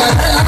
la la